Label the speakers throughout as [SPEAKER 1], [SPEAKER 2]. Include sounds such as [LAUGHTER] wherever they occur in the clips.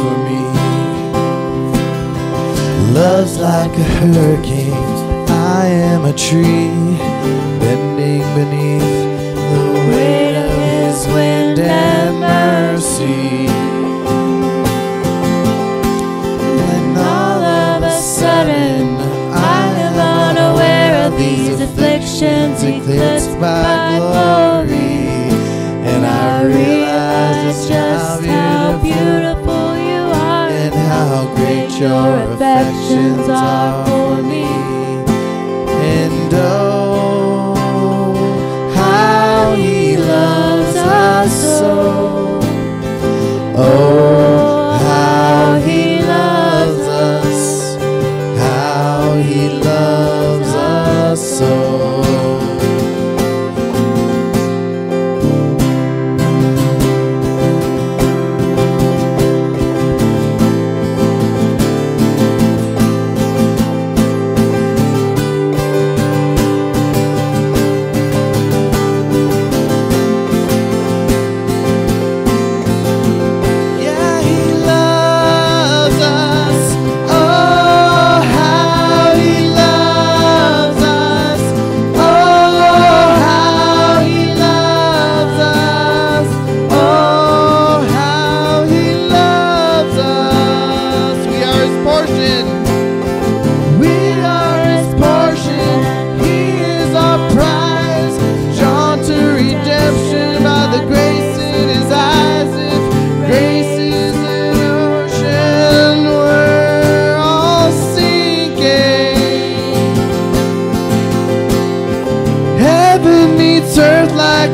[SPEAKER 1] for me. Love's like a hurricane. I am a tree bending beneath the weight of his wind and mercy. When all of a sudden I am unaware of these afflictions eclipsed by glory, and I realize it's just your affections are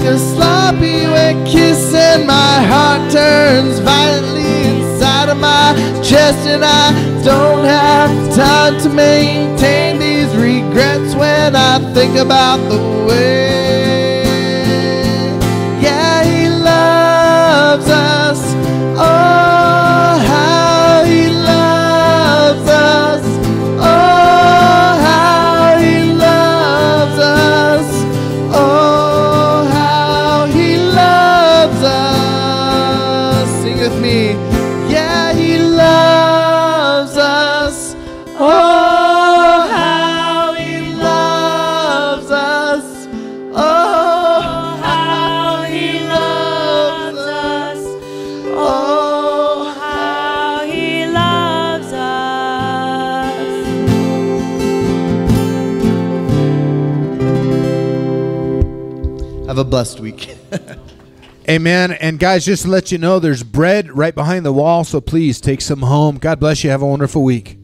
[SPEAKER 1] a sloppy wet kiss, and my heart turns violently inside of my chest, and I don't have time to maintain these regrets when I think about the way. With me. Yeah, he loves us. Oh, how he loves us. Oh, how he loves us. Oh,
[SPEAKER 2] How he loves us.
[SPEAKER 1] have a blessed week. [LAUGHS]
[SPEAKER 3] Amen. And guys, just to let you know, there's bread right behind the wall, so please take some home. God bless you. Have a wonderful week.